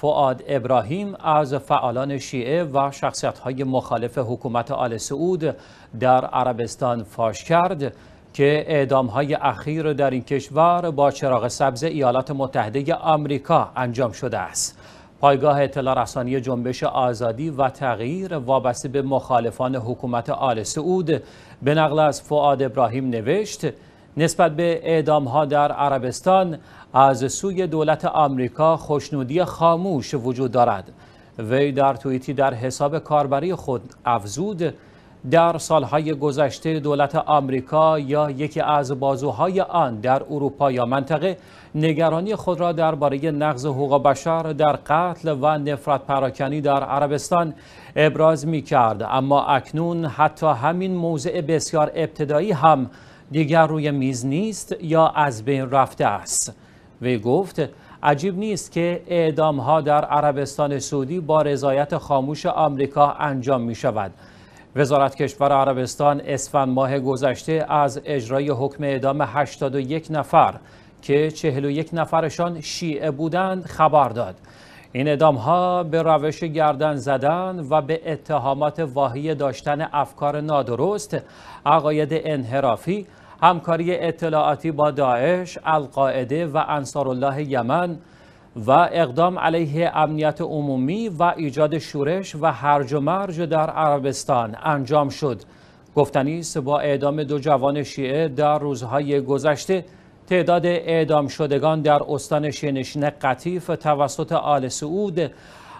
فعاد ابراهیم از فعالان شیعه و شخصیت‌های مخالف حکومت آل سعود در عربستان فاش کرد که اعدام‌های اخیر در این کشور با چراغ سبز ایالات متحده آمریکا انجام شده است. پایگاه اطلاع رسانی جنبش آزادی و تغییر وابسته به مخالفان حکومت آل سعود به نقل از فعاد ابراهیم نوشت نسبت به اعدام ها در عربستان از سوی دولت آمریکا خوشنودی خاموش وجود دارد. وی در توییتی در حساب کاربری خود افزود در سالهای گذشته دولت آمریکا یا یکی از بازوهای آن در اروپا یا منطقه نگرانی خود را درباره نقض حقوق بشر در قتل و نفرت پراکنی در عربستان ابراز می کرد اما اکنون حتی همین موضع بسیار ابتدایی هم دیگر روی میز نیست یا از بین رفته است. وی گفت عجیب نیست که اعدام ها در عربستان سعودی با رضایت خاموش آمریکا انجام می شود وزارت کشور عربستان اسفند ماه گذشته از اجرای حکم اعدام 81 نفر که 41 نفرشان شیعه بودند خبر داد. این اعدام ها به روش گردن زدن و به اتهامات واهی داشتن افکار نادرست عقاید انحرافی همکاری اطلاعاتی با داعش، القاعده و انصارالله یمن و اقدام علیه امنیت عمومی و ایجاد شورش و هرج و مرج در عربستان انجام شد. گفتنی است با اعدام دو جوان شیعه در روزهای گذشته تعداد اعدام شدگان در استان شینشین قطیف توسط آل سعود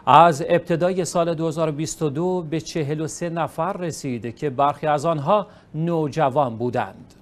از ابتدای سال 2022 به 43 نفر رسید که برخی از آنها نوجوان بودند.